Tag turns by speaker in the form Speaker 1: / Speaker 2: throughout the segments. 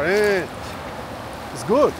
Speaker 1: It's good.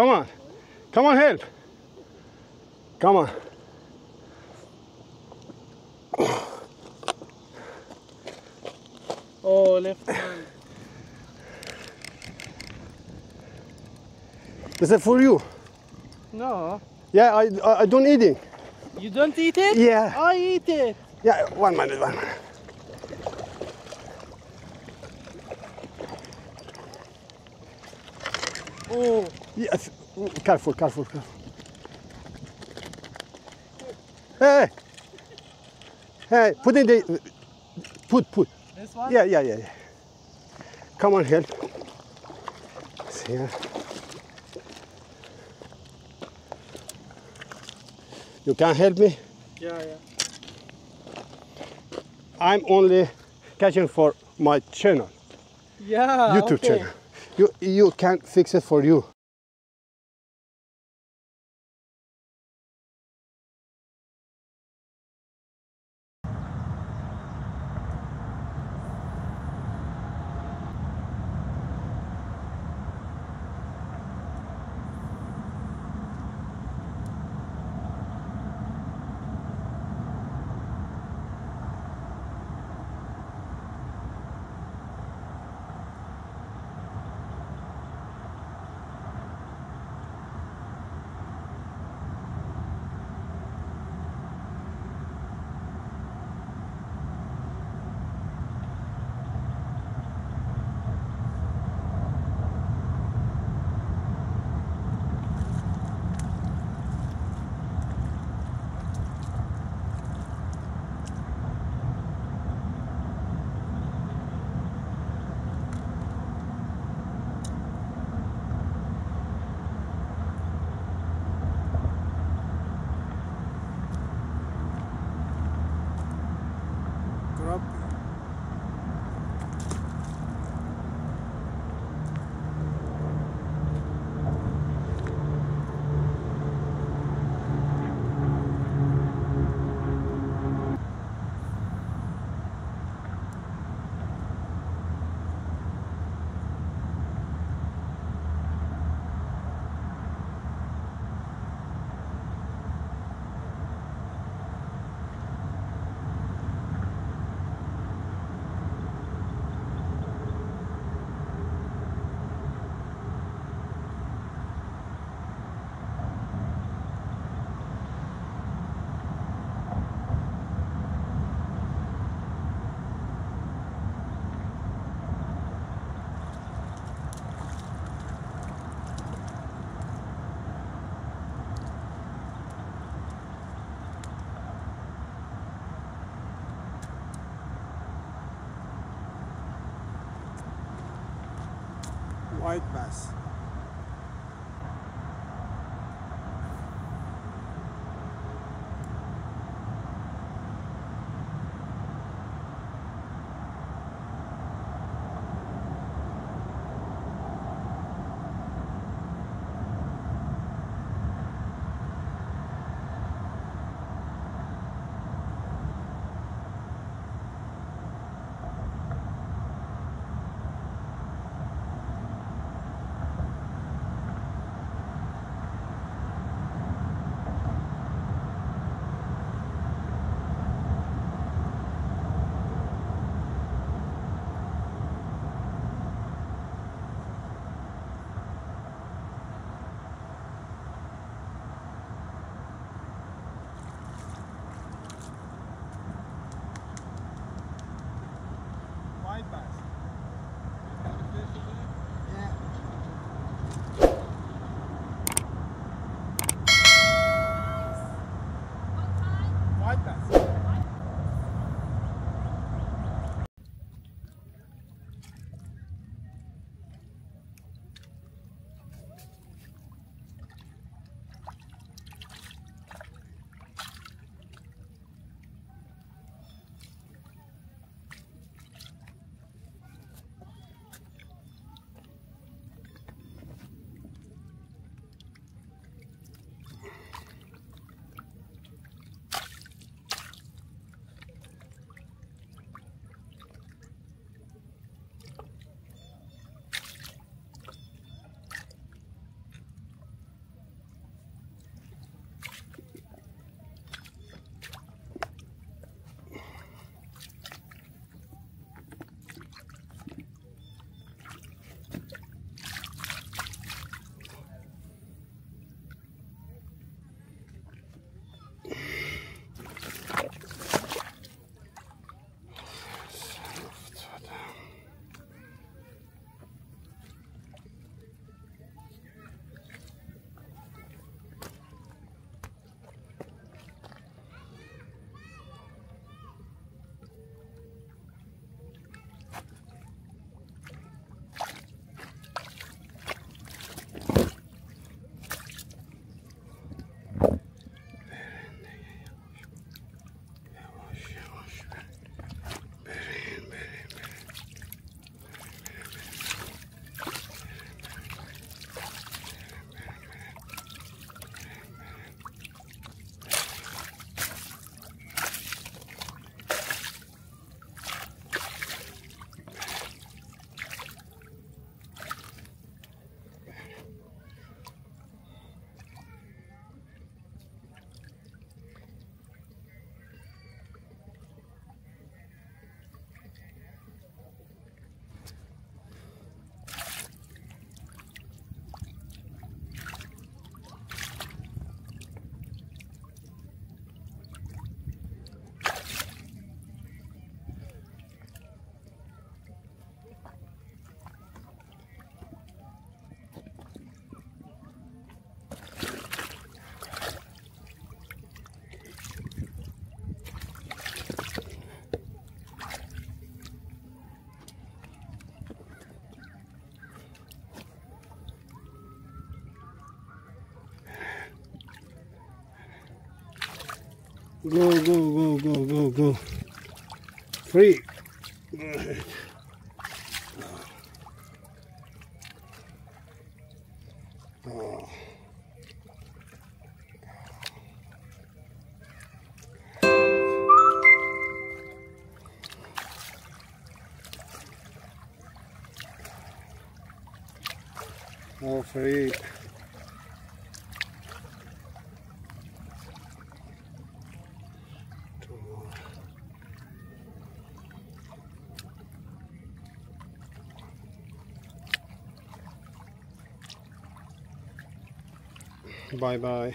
Speaker 1: Come on. Come on, help. Come on.
Speaker 2: Oh, left hand.
Speaker 1: Is it for you?
Speaker 2: No,
Speaker 1: Yeah, I, I, I don't eat it.
Speaker 2: you don't eat it?
Speaker 1: Yeah.
Speaker 2: I eat it.
Speaker 1: Yeah, one minute, one minute.
Speaker 2: Oh,
Speaker 1: Yes. Careful, careful, careful. Hey. Hey, put in the. Put, put.
Speaker 2: this one?
Speaker 1: Yeah, yeah, yeah, yeah. Come on, help. It's here. You can help me?
Speaker 2: Yeah, yeah.
Speaker 1: I'm only catching for my channel,
Speaker 2: Yeah.
Speaker 1: YouTube
Speaker 2: okay.
Speaker 1: channel. You, you can fix it for you. art bus. Go, go, go, go, go, go. Free. Oh. Free. Bye bye.